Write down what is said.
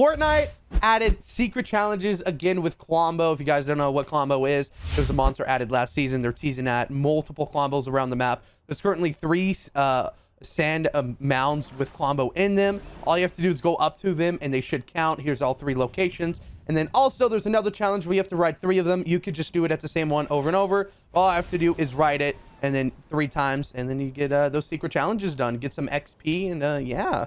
Fortnite added secret challenges again with Klombo. If you guys don't know what Klombo is, it was a monster added last season. They're teasing at multiple Klombos around the map. There's currently three uh, sand um, mounds with Klombo in them. All you have to do is go up to them and they should count. Here's all three locations. And then also there's another challenge where you have to ride three of them. You could just do it at the same one over and over. All I have to do is ride it and then three times and then you get uh, those secret challenges done. Get some XP and uh, yeah.